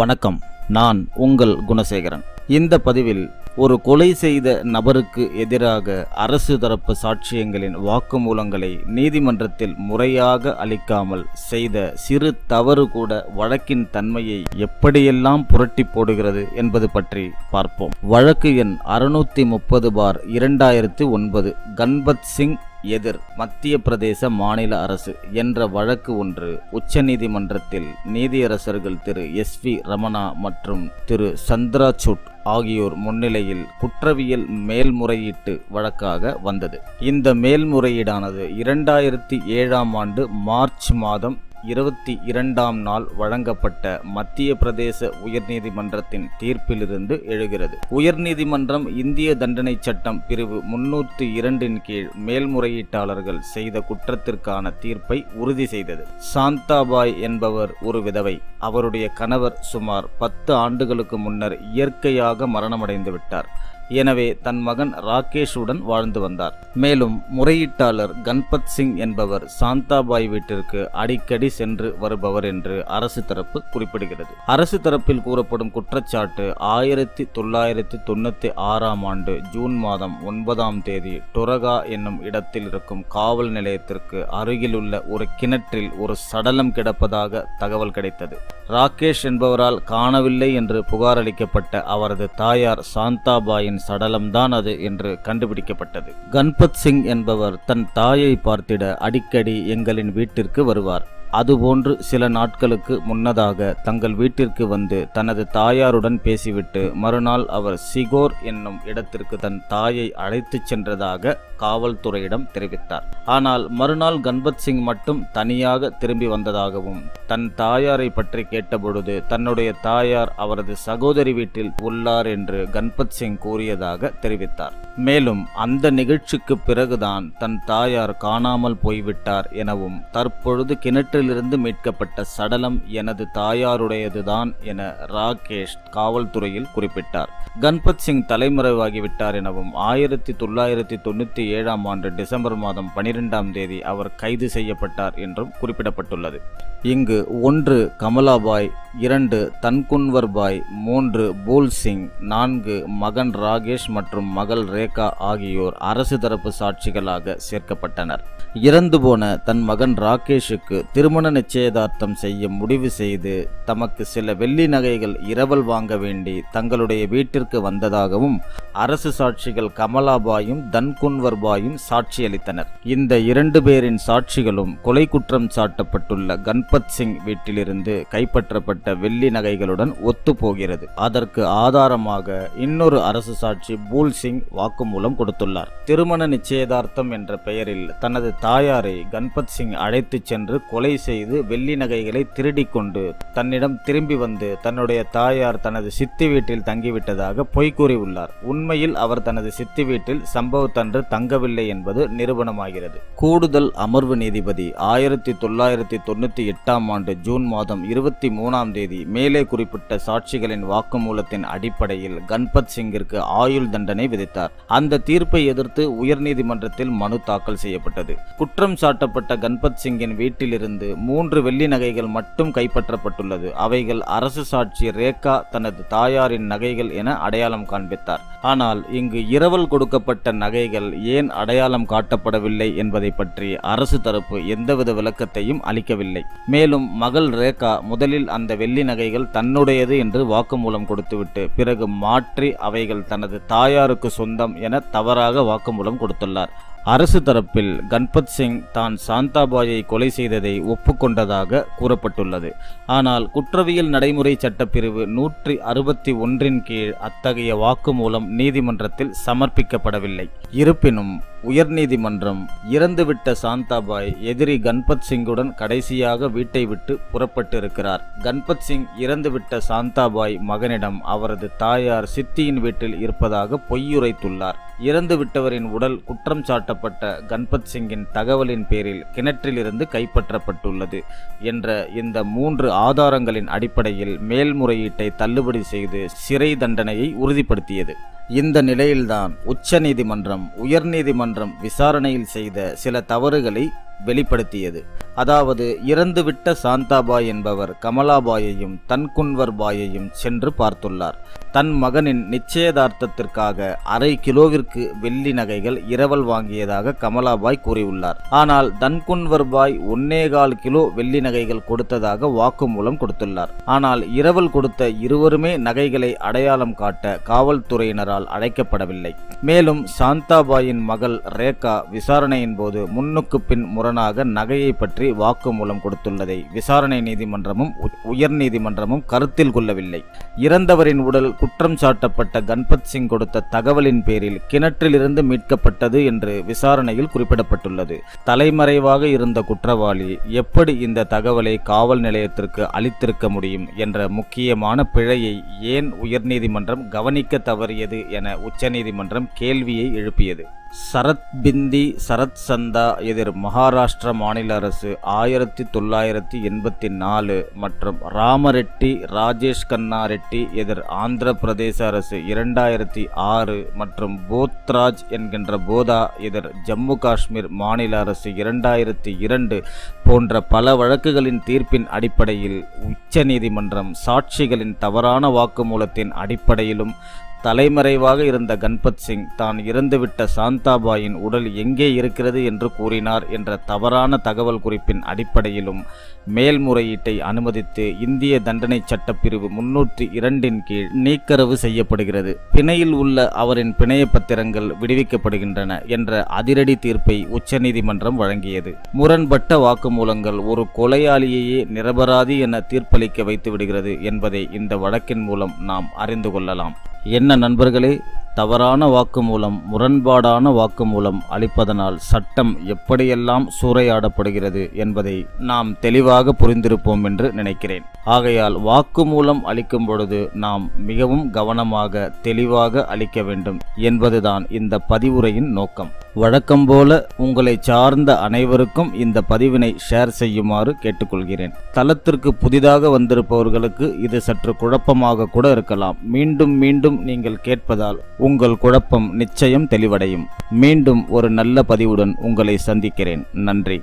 வணக்கம். நான் உங்கள் குணசேகரன். இந்த பதிவில் ஒரு கொலை செய்த நபருக்கு எதிராக அரசு தரப்பு சாட்சியங்களின் வாக்குமூலங்களை நீதிமன்றத்தில் முறையாக அளிக்காமல் செய்த சிறு தவறு கூட வழக்கின் தன்மையை எப்படியெல்லாம் புரட்டி போடுகிறது என்பது பற்றி பார்ப்போம். வழக்கு எண் அறுநூத்தி முப்பது பார் இரண்டாயிரத்தி ஒன்பது. கன்பத் சிங் எதிர் மத்திய பிரதேச மாநில அரசு என்ற வழக்கு ஒன்று உச்சநீதிமன்றத்தில் நீதியரசர்கள் திரு எஸ் வி ரமணா மற்றும் திரு சந்திராசூட் ஆகியோர் முன்னிலையில் குற்றவியல் மேல்முறையீட்டு வழக்காக வந்தது. இந்த மேல்முறையீடானது இரண்டாயிரத்தி ஏழாம் ஆண்டு மார்ச் மாதம் இருபத்தி இரண்டாம் நாள் வழங்கப்பட்ட மத்திய பிரதேச உயர்நீதிமன்றத்தின் தீர்ப்பிலிருந்து எழுகிறது. உயர்நீதிமன்றம் இந்திய தண்டனை சட்டம் பிரிவு முன்னூற்றி இரண்டின் கீழ் மேல்முறையீட்டாளர்கள் செய்த குற்றத்திற்கான தீர்ப்பை உறுதி செய்தது. சாந்தாபாய் என்பவர் ஒரு விதவை. அவருடைய கணவர் சுமார் பத்து ஆண்டுகளுக்கு முன்னர் இயற்கையாக மரணமடைந்து விட்டார் எனவே தன் மகன் ராகேஷுடன் வாழ்ந்து வந்தார். மேலும் முறையீட்டாளர் கன்பத் சிங் என்பவர் சாந்தாபாய் வீட்டிற்கு அடிக்கடி சென்று வருபவர் என்று அரசு தரப்பு குறிப்பிடுகிறது. அரசு தரப்பில் கூறப்படும் குற்றச்சாட்டு ஆயிரத்தி தொள்ளாயிரத்தி தொண்ணூத்தி ஆறாம் ஆண்டு ஜூன் மாதம் ஒன்பதாம் தேதி டொரகா என்னும் இடத்தில் இருக்கும் காவல் நிலையத்திற்கு அருகிலுள்ள ஒரு கிணற்றில் ஒரு சடலம் கிடப்பதாக தகவல் கிடைத்தது. ராகேஷ் என்பவரால் காணவில்லை என்று புகார் அளிக்கப்பட்ட அவரது தாயார் சாந்தாபாயின் சடலம்தான் அது என்று கண்டுபிடிக்கப்பட்டது. கன்பத் சிங் என்பவர் தன் தாயை பார்த்திட அடிக்கடி எங்களின் வீட்டிற்கு வருவார். அதுபோன்று சில நாட்களுக்கு முன்னதாக தங்கள் வீட்டிற்கு வந்து தனது தாயாருடன் பேசிவிட்டு மறுநாள் அவர் சிகோர் என்னும் இடத்திற்கு தன் தாயை அழைத்துச் சென்றதாக காவல்துறையிடம் தெரிவித்தார். ஆனால் மறுநாள் கன்பத் சிங் மட்டும் தனியாக திரும்பி வந்ததாகவும் தன் தாயாரை பற்றி கேட்டபொழுது தன்னுடைய தாயார் அவரது சகோதரி வீட்டில் உள்ளார் என்று கன்பத் சிங் கூறியதாக தெரிவித்தார். மேலும் அந்த நிகழ்ச்சிக்கு பிறகுதான் தன் தாயார் காணாமல் போய்விட்டார் எனவும் தற்பொழுது கிணற்று கிணற்றிலிருந்து மீட்கப்பட்ட சடலம் எனது தாயாருடையதுதான் என ராகேஷ் காவல்துறையில் குறிப்பிட்டார். கன்பத் சிங் தலைமறைவாகிவிட்டார் எனவும் ஆயிரத்தி தொள்ளாயிரத்தி தொண்ணூற்றி ஏழாம் ஆண்டு டிசம்பர் மாதம் பனிரெண்டாம் தேதி அவர் கைது செய்யப்பட்டார் என்றும் குறிப்பிடப்பட்டுள்ளது. இங்கு ஒன்று கமலாபாய் இரண்டு தன்குன்வர்பாய் மூன்று பூல் சிங் நான்கு மகன் ராகேஷ் மற்றும் மகள் ரேகா ஆகியோர் அரசு தரப்பு சாட்சிகளாக சேர்க்கப்பட்டனர். இறந்து போன தன் மகன் ராகேஷுக்கு திருமண நிச்சயதார்த்தம் செய்ய முடிவு செய்து தமக்கு சில வெள்ளி நகைகள் இரவல் வாங்க வேண்டி தங்களுடைய வீட்டிற்கு வந்ததாகவும் அரசு சாட்சிகள் கமலாபாயும் தன்குன்வர்பாயும் சாட்சியளித்தனர். இந்த இரண்டு பேரின் சாட்சிகளும் கொலை குற்றம் சாட்டப்பட்டுள்ள கன் கன்பத் சிங் வீட்டிலிருந்து கைப்பற்றப்பட்ட வெள்ளி நகைகளுடன் ஒத்துப்போகிறது. அதற்கு ஆதாரமாக இன்னொரு அரசு சாட்சி பூல் சிங் வாக்குமூலம் கொடுத்துள்ளார். திருமண நிச்சயதார்த்தம் என்ற பெயரில் தனது தாயாரை கன்பத் சிங் அழைத்துச் சென்று கொலை செய்து வெள்ளி நகைகளை திருடிக்கொண்டு தன்னிடம் திரும்பி வந்து தன்னுடைய தாயார் தனது சித்தி வீட்டில் தங்கிவிட்டதாக பொய் கூறியுள்ளார். உண்மையில் அவர் தனது சித்தி வீட்டில் சம்பவத்தன்று தங்கவில்லை என்பது நிரூபணமாகிறது. கூடுதல் அமர்வு நீதிபதி ஆயிரத்தி தொள்ளாயிரத்தி தொண்ணூத்தி எட்டாம் ஆண்டு ஜூன் மாதம் இருபத்தி மூணாம் தேதி மேலே குறிப்பிட்ட சாட்சிகளின் வாக்குமூலத்தின் அடிப்படையில் கன்பத் சிங்கிற்கு ஆயுள் தண்டனை விதித்தார். அந்த தீர்ப்பை எதிர்த்து உயர்நீதிமன்றத்தில் மனு தாக்கல் செய்யப்பட்டது. குற்றம் சாட்டப்பட்ட கன்பத் சிங்கின் வீட்டிலிருந்து மூன்று வெள்ளி நகைகள் மட்டும் கைப்பற்றப்பட்டுள்ளது. அவைகள் அரசு சாட்சி ரேகா தனது தாயாரின் நகைகள் என அடையாளம் காண்பித்தார். ஆனால் இங்கு இரவல் கொடுக்கப்பட்ட நகைகள் ஏன் அடையாளம் காட்டப்படவில்லை என்பதை பற்றி அரசு தரப்பு எந்தவித விளக்கத்தையும் அளிக்கவில்லை. மேலும் மகள் ரேகா முதலில் அந்த வெள்ளி நகைகள் தன்னுடையது என்று வாக்குமூலம் கொடுத்துவிட்டு பிறகு மாற்றி அவைகள் தனது தாயாருக்கு சொந்தம் என தவறாக வாக்குமூலம் கொடுத்துள்ளார். அரசு தரப்பில் கன்பத் சிங் தான் சாந்தாபாயை கொலை செய்ததை ஒப்புக்கொண்டதாக கூறப்பட்டுள்ளது. ஆனால் குற்றவியல் நடைமுறை சட்டப்பிரிவு நூற்றி அறுபத்தி ஒன்றின் கீழ் அத்தகைய வாக்குமூலம் நீதிமன்றத்தில் சமர்ப்பிக்கப்படவில்லை. இருப்பினும் உயர்நீதிமன்றம் இறந்துவிட்ட சாந்தாபாய் எதிரி கன்பத் சிங்குடன் கடைசியாக வீட்டை விட்டு புறப்பட்டிருக்கிறார். கன்பத் சிங் இறந்துவிட்ட சாந்தாபாய் மகனிடம் அவரது தாயார் சித்தியின் வீட்டில் இருப்பதாக பொய்யுரைத்துள்ளார். இறந்துவிட்டவரின் உடல் குற்றம் சாட்டப்பட்ட கன்பத் சிங்கின் தகவலின் பேரில் கிணற்றிலிருந்து கைப்பற்றப்பட்டுள்ளது என்ற இந்த மூன்று ஆதாரங்களின் அடிப்படையில் மேல்முறையீட்டை தள்ளுபடி செய்து சிறை தண்டனையை உறுதிப்படுத்தியது. இந்த நிலையில்தான் உச்சநீதிமன்றம் உயர்நீதிமன்றம் விசாரணையில் செய்த சில தவறுகளை வெளிப்படுத்தியது. அதாவது இறந்துவிட்ட சாந்தாபாய் என்பவர் கமலாபாயையும் தன்குன்வர் பாயையும் சென்று பார்த்துள்ளார். தன் மகனின் நிச்சயதார்த்தத்திற்காக அரை கிலோவிற்கு வெள்ளி நகைகள் இரவல் வாங்கியதாக கமலாபாய் கூறியுள்ளார். ஆனால் தன்குன்வர் பாய் ஒன்னேகால் கிலோ வெள்ளி நகைகள் கொடுத்ததாக வாக்குமூலம் கொடுத்துள்ளார். ஆனால் இரவல் கொடுத்த இருவருமே நகைகளை அடையாளம் காட்ட காவல்துறையினரால் அழைக்கப்படவில்லை. மேலும் சாந்தாபாயின் மகள் ரேகா விசாரணையின் போது முன்னுக்கு பின் முரணாக நகையை பற்றி வாக்குமூலம் கொடுத்துள்ளதை விசாரணை நீதிமன்றமும் உயர் நீதிமன்றமும் கருத்தில் கொள்ளவில்லை. இறந்தவரின் உடல் குற்றம் சாட்டப்பட்ட கன்பத் சிங் கொடுத்த தகவலின் பேரில் கிணற்றிலிருந்து மீட்கப்பட்டது என்று விசாரணையில் குறிப்பிடப்பட்டுள்ளது. தலைமறைவாக இருந்த குற்றவாளி எப்படி இந்த தகவலை காவல் நிலையத்திற்கு அளித்திருக்க முடியும் என்ற முக்கியமான பிழையை ஏன் உயர்நீதிமன்றம் கவனிக்க தவறியது என உச்சநீதிமன்றம் கேள்வியை எழுப்பியது. சரத்பிந்தி சரத் சந்தா எதிர் மகாராஷ்டிர மாநில அரசு ஆயிரத்தி தொள்ளாயிரத்தி எண்பத்தி நாலு மற்றும் ராமரெட்டி ராஜேஷ் கண்ணா ரெட்டி எதிர் ஆந்திர பிரதேச அரசு இரண்டாயிரத்தி ஆறு மற்றும் போத்ராஜ் என்கின்ற போதா எதிர் ஜம்மு காஷ்மீர் மாநில அரசு இரண்டாயிரத்தி இரண்டு போன்ற பல வழக்குகளின் தீர்ப்பின் அடிப்படையில் உச்சநீதிமன்றம் சாட்சிகளின் தவறான வாக்குமூலத்தின் அடிப்படையிலும் தலைமறைவாக இருந்த கன்பத் சிங் தான் இறந்துவிட்ட சாந்தாபாயின் உடல் எங்கே இருக்கிறது என்று கூறினார் என்ற தவறான தகவல் குறிப்பின் அடிப்படையிலும் மேல்முறையீட்டை அனுமதித்து இந்திய தண்டனை சட்டப்பிரிவு முன்னூற்றி இரண்டின் கீழ் நீக்கரவு செய்யப்படுகிறது. பிணையில் உள்ள அவரின் பிணைய பத்திரங்கள் விடுவிக்கப்படுகின்றன என்ற அதிரடி தீர்ப்பை உச்சநீதிமன்றம் வழங்கியது. முரண்பட்ட வாக்குமூலங்கள் ஒரு கொலையாளியையே நிரபராதி என தீர்ப்பளிக்க வைத்து விடுகிறது என்பதை இந்த வழக்கின் மூலம் நாம் அறிந்து கொள்ளலாம். என்ன நண்பர்களே தவறான வாக்குமூலம் முரண்பாடான வாக்குமூலம் அளிப்பதனால் சட்டம் எப்படியெல்லாம் சூறையாடப்படுகிறது என்பதை நாம் தெளிவாக புரிந்திருப்போம் என்று நினைக்கிறேன். ஆகையால் வாக்குமூலம் அளிக்கும் பொழுது நாம் மிகவும் கவனமாக தெளிவாக அளிக்க வேண்டும் என்பதுதான் இந்த பதிவுரையின் நோக்கம். வழக்கம் போல உங்களை சார்ந்த அனைவருக்கும் இந்த பதிவினை ஷேர் செய்யுமாறு கேட்டுக்கொள்கிறேன். தளத்திற்கு புதிதாக வந்திருப்பவர்களுக்கு இது சற்று குழப்பமாக கூட இருக்கலாம். மீண்டும் மீண்டும் நீங்கள் கேட்பதால் உங்கள் குழப்பம் நிச்சயம் தெளிவடையும். மீண்டும் ஒரு நல்ல பதிவுடன் உங்களை சந்திக்கிறேன். நன்றி.